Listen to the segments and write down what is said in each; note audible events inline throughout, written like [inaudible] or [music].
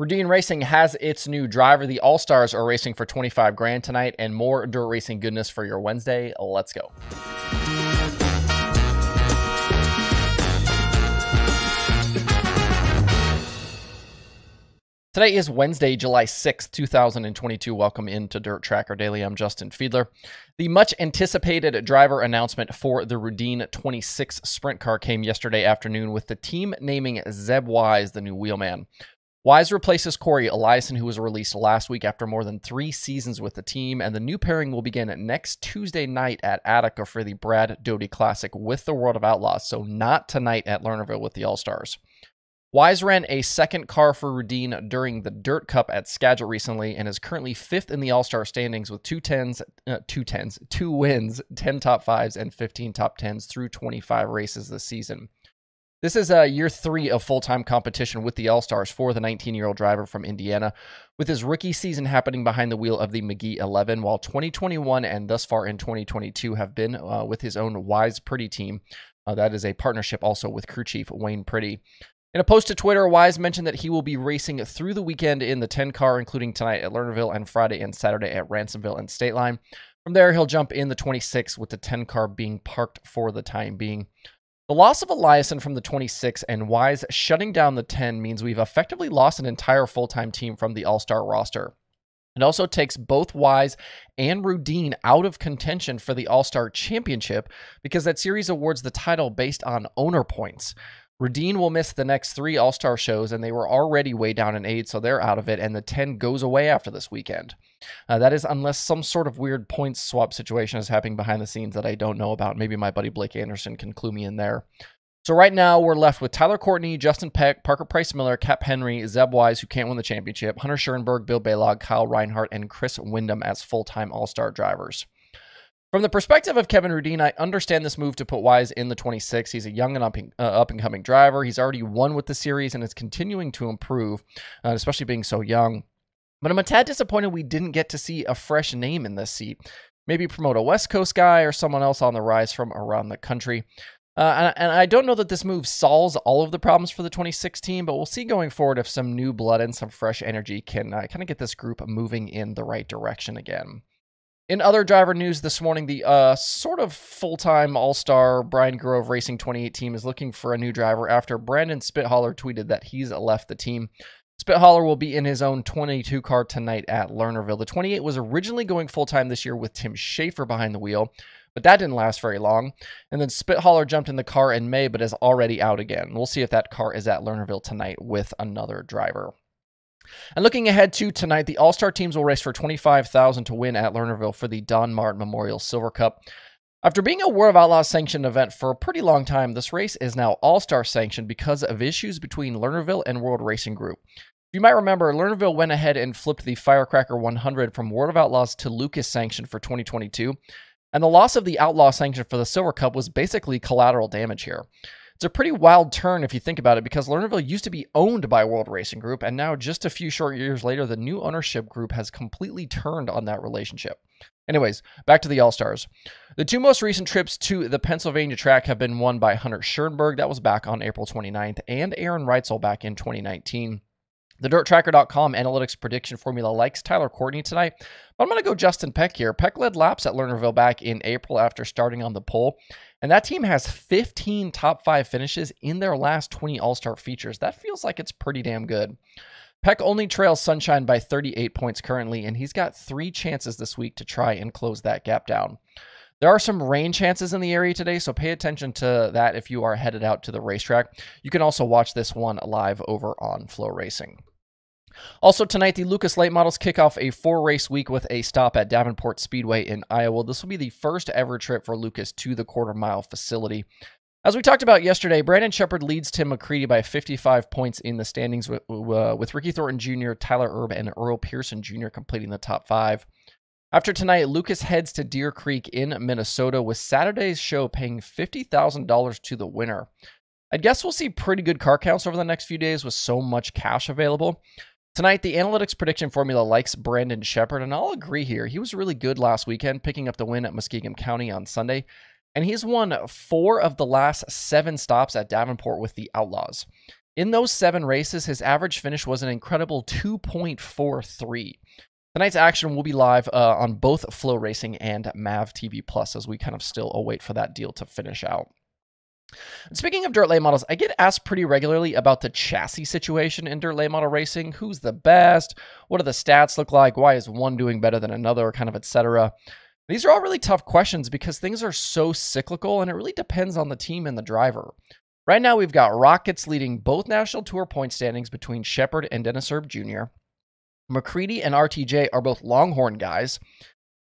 Rudeen Racing has its new driver. The All Stars are racing for 25 grand tonight, and more dirt racing goodness for your Wednesday. Let's go. Today is Wednesday, July 6th, 2022. Welcome into DIRTRACKR Daily. I'm Justin Fiedler. The much anticipated driver announcement for the Rudeen 26 sprint car came yesterday afternoon with the team naming Zeb Wise the new wheelman. Wise replaces Cory Eliason, who was released last week after more than three seasons with the team, and the new pairing will begin next Tuesday night at Attica for the Brad Doty Classic with the World of Outlaws, so not tonight at Lernerville with the All Stars. Wise ran a second car for Rudeen during the Dirt Cup at Skagit recently and is currently fifth in the All Star standings with two tens, uh, two tens, two wins, 10 top fives, and 15 top tens through 25 races this season. This is uh, year three of full time competition with the All Stars for the 19 year old driver from Indiana, with his rookie season happening behind the wheel of the McGee 11, while 2021 and thus far in 2022 have been uh, with his own Wise Pretty team. Uh, that is a partnership also with crew chief Wayne Pretty. In a post to Twitter, Wise mentioned that he will be racing through the weekend in the 10 car, including tonight at Lernerville and Friday and Saturday at Ransomville and State Line. From there, he'll jump in the 26, with the 10 car being parked for the time being. The loss of Eliason from the 26 and Wise shutting down the 10 means we've effectively lost an entire full time team from the All Star roster. It also takes both Wise and Rudeen out of contention for the All Star Championship because that series awards the title based on owner points. Rudeen will miss the next three All Star shows, and they were already way down in eight, so they're out of it, and the 10 goes away after this weekend. Uh, that is, unless some sort of weird points swap situation is happening behind the scenes that I don't know about. Maybe my buddy Blake Anderson can clue me in there. So right now we're left with Tyler Courtney, Justin Peck, Parker Price Miller, Cap Henry, Zeb Wise, who can't win the championship, Hunter Schuerenberg, Bill Balog, Kyle Reinhardt, and Chris Windom as full-time All-Star drivers. From the perspective of Kevin Rudeen, I understand this move to put Wise in the 26. He's a young and up, uh, up and coming driver. He's already won with the series and is continuing to improve, uh, especially being so young. But I'm a tad disappointed we didn't get to see a fresh name in this seat. Maybe promote a West Coast guy or someone else on the rise from around the country. Uh, and, and, I don't know that this move solves all of the problems for the 2016, team, but we'll see going forward if some new blood and some fresh energy can uh, kind of get this group moving in the right direction again. In other driver news this morning, the uh, sort of full time All Star Brian Grove Racing 28 team is looking for a new driver after Brandon Spithaler tweeted that he's left the team. Spithaler will be in his own 22 car tonight at Lernerville. The 28 was originally going full time this year with Tim Shaffer behind the wheel, but that didn't last very long. And then Spithaler jumped in the car in May, but is already out again. We'll see if that car is at Lernerville tonight with another driver. And looking ahead to tonight, the All Star teams will race for 25000 to win at Lernerville for the Don Martin Memorial Silver Cup. After being a World of Outlaws sanctioned event for a pretty long time, this race is now All Star sanctioned because of issues between Lernerville and World Racing Group. You might remember Lernerville went ahead and flipped the Firecracker 100 from World of Outlaws to Lucas sanction for 2022, and the loss of the Outlaw sanction for the Silver Cup was basically collateral damage here. It's a pretty wild turn if you think about it because Lernerville used to be owned by World Racing Group, and now just a few short years later, the new ownership group has completely turned on that relationship. Anyways, back to the All Stars. The two most recent trips to the Pennsylvania track have been won by Hunter Schuerenberg, that was back on April 29th, and Aaron Reutzel back in 2019. The DIRTRACKR.com analytics prediction formula likes Tyler Courtney tonight, but I'm going to go Justin Peck here. Peck led laps at Lernerville back in April after starting on the pole, and that team has 15 top five finishes in their last 20 All Star features. That feels like it's pretty damn good. Peck only trails Sunshine by 38 points currently, and he's got three chances this week to try and close that gap down. There are some rain chances in the area today, so pay attention to that if you are headed out to the racetrack. You can also watch this one live over on FloRacing. Also, tonight, the Lucas Late Models kick off a four race week with a stop at Davenport Speedway in Iowa. This will be the first ever trip for Lucas to the quarter mile facility. As we talked about yesterday, Brandon Sheppard leads Tim McCreadie by 55 points in the standings with, uh, with Ricky Thornton Jr., Tyler Erb, and Earl Pearson Jr. completing the top five. After tonight, Lucas heads to Deer Creek in Minnesota with Saturday's show paying $50,000 to the winner. I guess we'll see pretty good car counts over the next few days with so much cash available. Tonight, the analytics prediction formula likes Brandon Sheppard, and I'll agree here. He was really good last weekend, picking up the win at Muskegon County on Sunday, and he's won four of the last seven stops at Davenport with the Outlaws. In those seven races, his average finish was an incredible 2.43. Tonight's action will be live uh, on both FloRacing and Mav TV Plus as we kind of still await for that deal to finish out. Speaking of dirt late models, I get asked pretty regularly about the chassis situation in dirt late model racing. Who's the best? What do the stats look like? Why is one doing better than another? Kind of etc. These are all really tough questions because things are so cyclical and it really depends on the team and the driver. Right now, we've got Rockets leading both National Tour point standings between Sheppard and Dennis Erb Jr. McCreadie and RTJ are both Longhorn guys.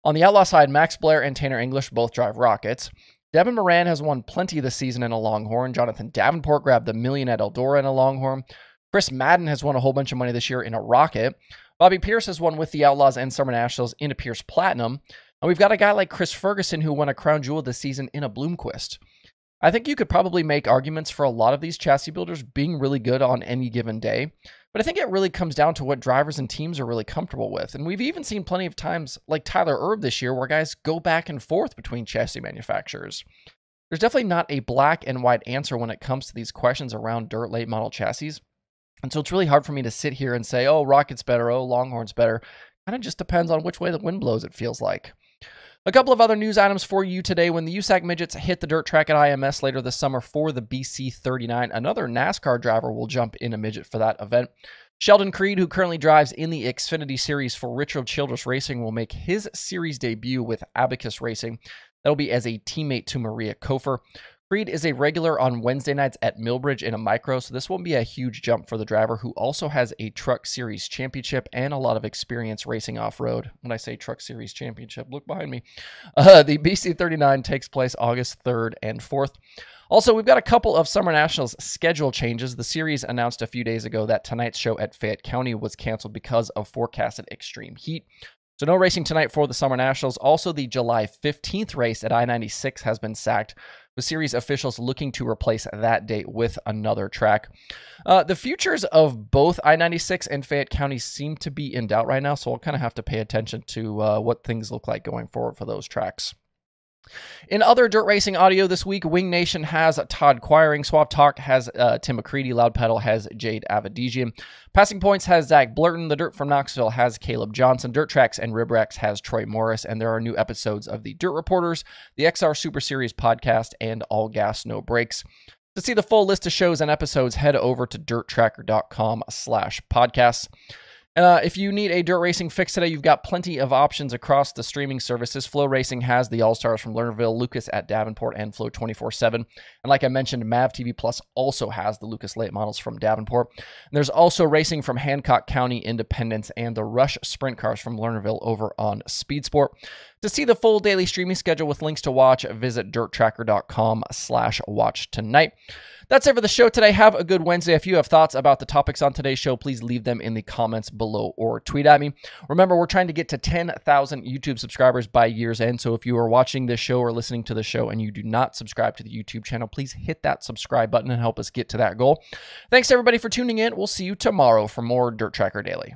On the outlaw side, Max Blair and Tanner English both drive Rockets. Devin Moran has won plenty this season in a Longhorn. Jonathan Davenport grabbed the million at Eldora in a Longhorn. Chris Madden has won a whole bunch of money this year in a Rocket. Bobby Pierce has won with the Outlaws and Summer Nationals in a Pierce Platinum. And we've got a guy like Chris Ferguson who won a Crown Jewel this season in a Bloomquist. I think you could probably make arguments for a lot of these chassis builders being really good on any given day. But I think it really comes down to what drivers and teams are really comfortable with. And we've even seen plenty of times, like Tyler Erb this year, where guys go back and forth between chassis manufacturers. There's definitely not a black and white answer when it comes to these questions around dirt late model chassis. And so it's really hard for me to sit here and say, oh, Rocket's better, oh, Longhorn's better. Kind of just depends on which way the wind blows, it feels like. A couple of other news items for you today. When the USAC Midgets hit the dirt track at IMS later this summer for the BC 39, another NASCAR driver will jump in a midget for that event. Sheldon Creed, who currently drives in the Xfinity Series for Richard Childress Racing, will make his series debut with Abacus Racing. That'll be as a teammate to Maria Cofer. Creed is a regular on Wednesday nights at Millbridge in a micro, so this won't be a huge jump for the driver who also has a Truck Series championship and a lot of experience racing off road. When I say Truck Series championship, look behind me. [laughs] Uh, the BC 39 takes place August 3rd and 4th. Also, we've got a couple of Summer Nationals schedule changes. The series announced a few days ago that tonight's show at Fayette County was canceled because of forecasted extreme heat. So, no racing tonight for the Summer Nationals. Also, the July 15th race at I 96 has been sacked with series officials looking to replace that date with another track. Uh, the futures of both I 96 and Fayette County seem to be in doubt right now, so we'll kind of have to pay attention to uh, what things look like going forward for those tracks. In other dirt racing audio this week, Wing Nation has Todd Quiring, Swap Talk has uh, Tim McCreadie, Loud Pedal has Jade Avedisian, Passing Points has Zach Blurton, The Dirt from Knoxville has Caleb Johnson, Dirt Tracks and Rib Ribrex has Troy Morris, and there are new episodes of the Dirt Reporters, the XR Super Series podcast, and All Gas No Brakes. To see the full list of shows and episodes, head over to dirtrackr.com slash podcasts. Uh, if you need a dirt racing fix today, you've got plenty of options across the streaming services. FloRacing has the All Stars from Lernerville, Lucas at Davenport, and Flow 24 7. And like I mentioned, Mav TV Plus also has the Lucas late models from Davenport. And there's also racing from Hancock County, Independence, and the Rush Sprint Cars from Lernerville over on Speed Sport. To see the full daily streaming schedule with links to watch, visit dirtrackr.com slash watch tonight. That's it for the show today. Have a good Wednesday. If you have thoughts about the topics on today's show, please leave them in the comments below or tweet at me. Remember, we're trying to get to 10,000 YouTube subscribers by year's end. So if you are watching this show or listening to the show and you do not subscribe to the YouTube channel, please hit that subscribe button and help us get to that goal. Thanks everybody for tuning in. We'll see you tomorrow for more DIRTRACKR Daily.